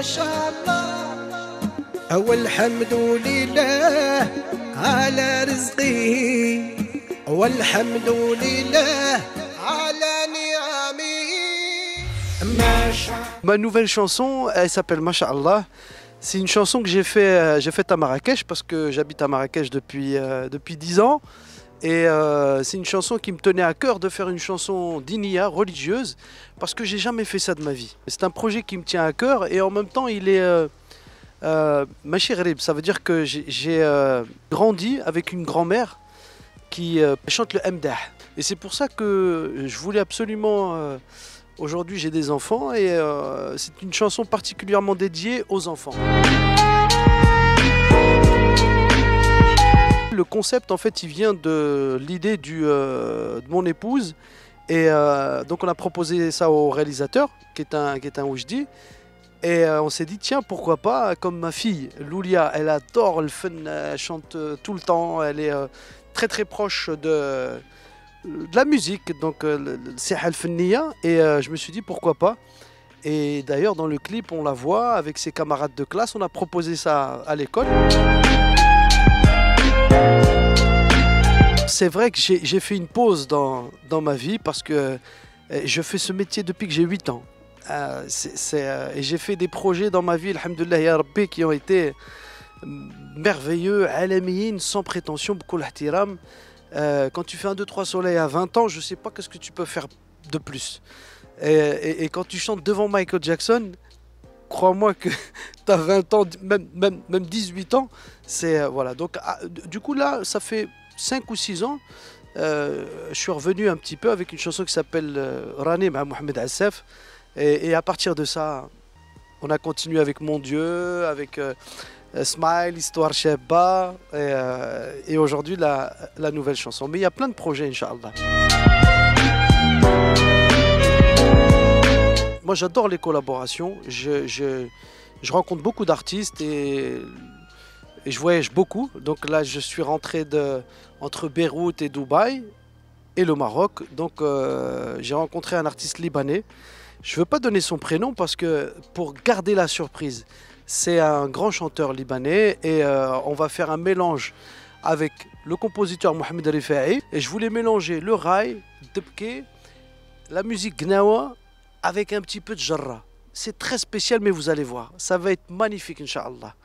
ما شاء الله والحمد لله على رزقه والحمد لله على نعمه ما شاء Ma nouvelle chanson, elle s'appelle Masha'Allah. C'est une chanson que j'ai fait, euh, j'ai faite à Marrakech parce que j'habite à Marrakech depuis, euh, depuis 10 ans. Et euh, c'est une chanson qui me tenait à cœur de faire une chanson d'Inia, religieuse, parce que j'ai jamais fait ça de ma vie. C'est un projet qui me tient à cœur et en même temps il est euh, euh. Ça veut dire que j'ai- euh, grandi avec une grand-mère qui euh, chante le Mdah. Et c'est pour ça que je voulais absolument. Aujourd'hui, j'ai des enfants et c'est une chanson particulièrement dédiée aux enfants. Le concept, en fait, il vient de l'idée euh, de mon épouse. Et euh, donc, on a proposé ça au réalisateur, qui est un, qui est un Oujdi. Et euh, on s'est dit, tiens, pourquoi pas, comme ma fille, Loulia, elle adore le fun, elle chante tout le temps, elle est très très proche de, de la musique, donc Siha al-Fanniya. Et je me suis dit, pourquoi pas. Et d'ailleurs, dans le clip, on la voit avec ses camarades de classe, on a proposé ça à l'école. C'est vrai que j'ai fait une pause dans, dans ma vie parce que euh, je fais ce métier depuis que j'ai 8 ans. Euh, euh, j'ai fait des projets dans ma vie, alhamdoulilah, Rabbi, qui ont été merveilleux, alamiyin, sans prétention, beaucoup quand tu fais un 2-3 soleils à 20 ans, je sais pas qu'est-ce que tu peux faire de plus. Et, quand tu chantes devant Michael Jackson, crois-moi que tu as 20 ans, même, même, même 18 ans, c'est voilà. Donc ah, du coup là, ça fait 5 ou 6 ans, euh, je suis revenu un petit peu avec une chanson qui s'appelle euh, Ranim à Mohamed Assef. Et, et à partir de ça, on a continué avec Mon Dieu, avec euh, euh, Smile, Histoire Sheba, et, et aujourd'hui la, nouvelle chanson. Mais il y a plein de projets, Inch'Allah. Moi, j'adore les collaborations. Je, je- je rencontre beaucoup d'artistes et, et je voyage beaucoup. Donc là, je suis rentré entre Beyrouth et Dubaï et le Maroc. Donc euh, j'ai rencontré un artiste libanais. Je ne veux pas donner son prénom parce que pour garder la surprise, c'est un grand chanteur libanais et euh, on va faire un mélange avec le compositeur Mohamed Rifa'i. Et je voulais mélanger le rail, Debke, la musique Gnawa avec un petit peu de jarra. C'est très spécial, mais vous allez voir, ça va être magnifique, Inch'Allah.